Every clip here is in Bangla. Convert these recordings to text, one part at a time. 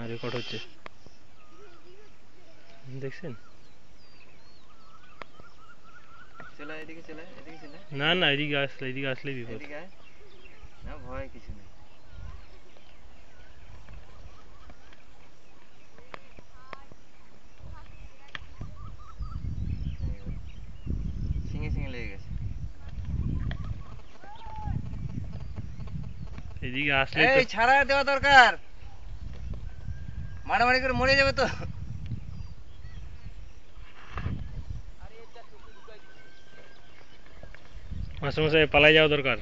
হ্যাঁ রেকর্ড হচ্ছে দেখছেন চলে আয়, এদিকে চলে আয়, এদিকে চলে আয়। না না এদিকে আসলে এদিকে আসলে বিপদ এদিকে আয়। না ভয় কিছু নেই সিঙে সিঙে লেগে গেছে এদিকে আসলে এই ছাড়া দেওয়া দরকার মারামারি করে মরে যাবে তো। মাসে মাসে পালাই যাওয়া দরকার।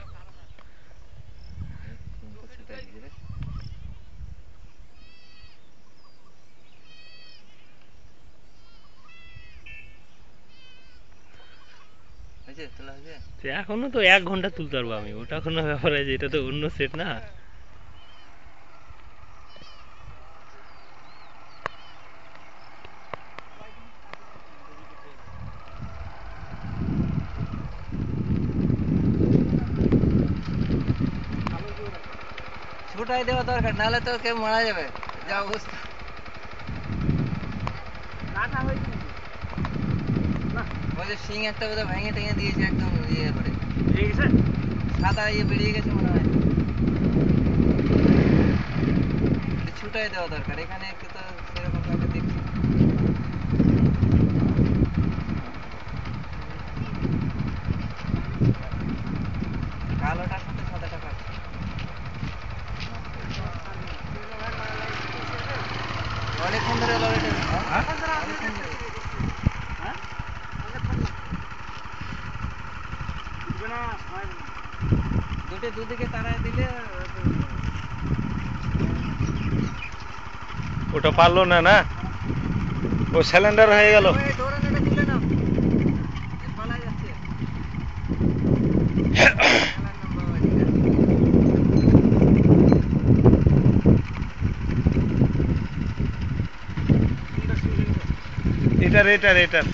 এখনও তো এক ঘণ্টা তুলতে পারব আমি। ওটা কোনো ব্যাপার আছে এটা তো অন্য সেট না। ছুটাই দেওয়া দরকার? নাহলে তো কেউ মারা যাবে। যা অবস্থা। ওই যে শিং একটা বোধ ভেঙে টেঙে দিয়েছে একদম ইয়ে করে। সাদা ইয়ে বেরিয়ে গেছে মনে হয়। ছুটাই দেওয়া দরকার। এখানে একটু অনেকক্ষণ ধরে হ্যাঁ? অনেকক্ষণ ধরে। দুটো দুদিকে তারায় দিলে ওটা পারল না না ও সিলিন্ডার হয়ে গেল এটার এটার এটার